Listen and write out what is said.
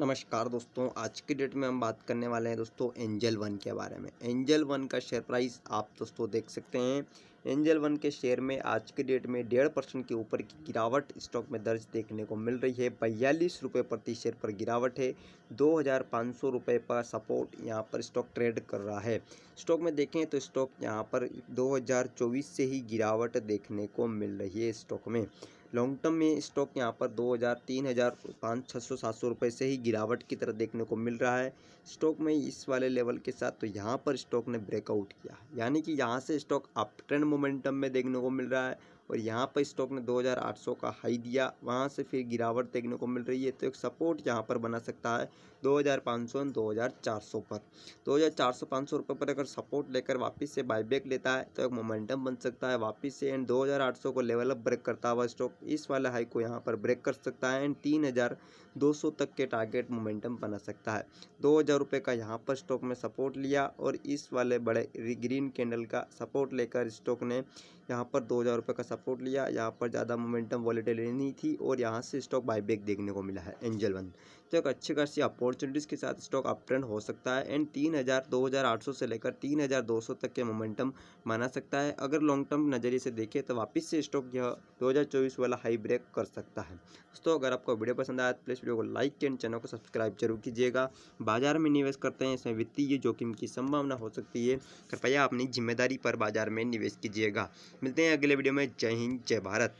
नमस्कार दोस्तों, आज की डेट में हम बात करने वाले हैं दोस्तों एंजल वन के बारे में। एंजल वन का शेयर प्राइस आप दोस्तों देख सकते हैं। एंजल वन के शेयर में आज के डेट में डेढ़ परसेंट के ऊपर की गिरावट स्टॉक में दर्ज देखने को मिल रही है। बयालीस रुपये प्रति शेयर पर गिरावट है। दो हज़ार पाँच सौ रुपये पर सपोर्ट यहाँ पर स्टॉक ट्रेड कर रहा है। स्टॉक में देखें तो स्टॉक यहाँ पर 2024 से ही गिरावट देखने को मिल रही है स्टॉक में। लॉन्ग टर्म में स्टॉक यहाँ पर 2000 3000 पाँच छः सौ सात सौ रुपये से ही गिरावट की तरह देखने को मिल रहा है। स्टॉक में इस वाले लेवल के साथ तो यहाँ पर स्टॉक ने ब्रेकआउट किया यानी कि यहाँ से स्टॉक अप ट्रेंड मोमेंटम में देखने को मिल रहा है। और यहाँ पर स्टॉक ने 2800 का हाई दिया। वहाँ से फिर गिरावट देखने को मिल रही है। तो एक सपोर्ट यहाँ पर बना सकता है 2500 एंड 2400 पर। 2400 500 रुपये पर अगर सपोर्ट लेकर वापस से बाईबैक लेता है तो एक मोमेंटम बन सकता है वापस से। एंड 2800 को लेवल अप ब्रेक करता हुआ स्टॉक इस वाले हाई को यहाँ पर ब्रेक कर सकता है। एंड तीन हज़ार दो सौ तक के टारगेट मोमेंटम बना सकता है। दो हज़ार रुपये का यहाँ पर स्टॉक में सपोर्ट लिया और इस वाले बड़े ग्रीन कैंडल का सपोर्ट लेकर स्टॉक ने यहाँ पर दो हज़ार रुपये का सपोर्ट लिया। यहाँ पर ज़्यादा मोमेंटम वॉलीटिलिटी नहीं थी और यहाँ से स्टॉक बाईबैक देखने को मिला है, एंजल वन। तो एक अच्छी खासी अपॉर्चुनिटीज़ के साथ स्टॉक अप ट्रेंड हो सकता है एंड तीन हज़ार, दो हज़ार आठ सौ से लेकर तीन हज़ार दो सौ तक के मोमेंटम माना सकता है। अगर लॉन्ग टर्म नज़रिए से देखें तो वापस से स्टॉक यह दो हज़ार चौबीस वाला हाई ब्रेक कर सकता है। दोस्तों, अगर आपको वीडियो पसंद आया तो प्लीज़ वीडियो को लाइक एंड चैनल को सब्सक्राइब ज़रूर कीजिएगा। बाज़ार में निवेश करते हैं, इसमें वित्तीय जोखिम की संभावना हो सकती है। कृपया अपनी ज़िम्मेदारी पर बाज़ार में निवेश कीजिएगा। मिलते हैं अगले वीडियो में। जय हिंद जय भारत।